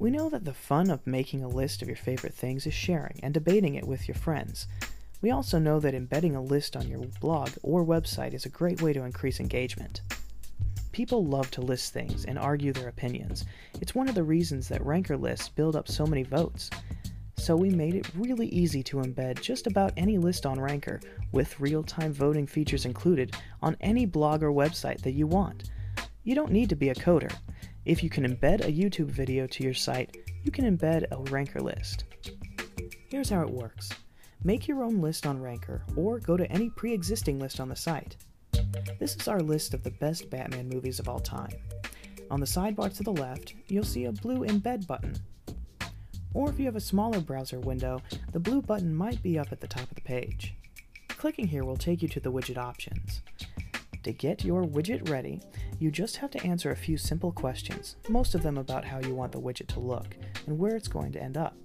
We know that the fun of making a list of your favorite things is sharing and debating it with your friends. We also know that embedding a list on your blog or website is a great way to increase engagement. People love to list things and argue their opinions. It's one of the reasons that ranker lists build up so many votes. So we made it really easy to embed just about any list on Ranker, with real-time voting features included, on any blog or website that you want. You don't need to be a coder. If you can embed a YouTube video to your site, you can embed a Ranker list. Here's how it works. Make your own list on Ranker, or go to any pre-existing list on the site. This is our list of the best Batman movies of all time. On the sidebar to the left, you'll see a blue embed button. Or if you have a smaller browser window, the blue button might be up at the top of the page. Clicking here will take you to the widget options. To get your widget ready, you just have to answer a few simple questions, most of them about how you want the widget to look and where it's going to end up.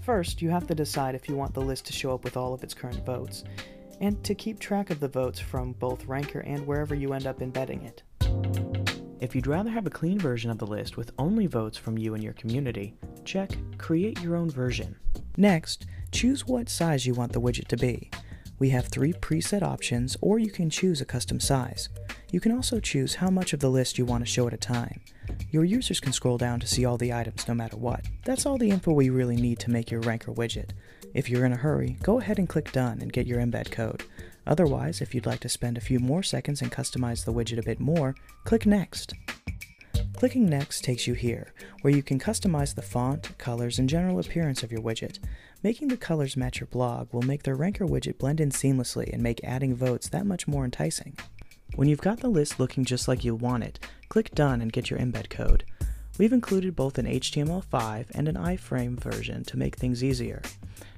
First, you have to decide if you want the list to show up with all of its current votes, and to keep track of the votes from both Ranker and wherever you end up embedding it. If you'd rather have a clean version of the list with only votes from you and your community, check Create Your Own Version. Next, choose what size you want the widget to be. We have three preset options, or you can choose a custom size. You can also choose how much of the list you want to show at a time. Your users can scroll down to see all the items no matter what. That's all the info we really need to make your Ranker widget. If you're in a hurry, go ahead and click Done and get your embed code. Otherwise, if you'd like to spend a few more seconds and customize the widget a bit more, click Next. Clicking Next takes you here, where you can customize the font, colors, and general appearance of your widget. Making the colors match your blog will make the Ranker widget blend in seamlessly and make adding votes that much more enticing. When you've got the list looking just like you want it, click Done and get your embed code. We've included both an HTML5 and an iframe version to make things easier.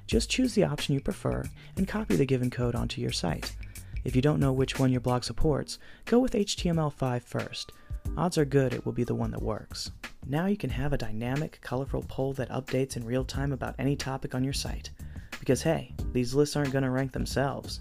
Just choose the option you prefer and copy the given code onto your site. If you don't know which one your blog supports, go with HTML5 first. Odds are good it will be the one that works. Now you can have a dynamic, colorful poll that updates in real time about any topic on your site. Because hey, these lists aren't going to rank themselves.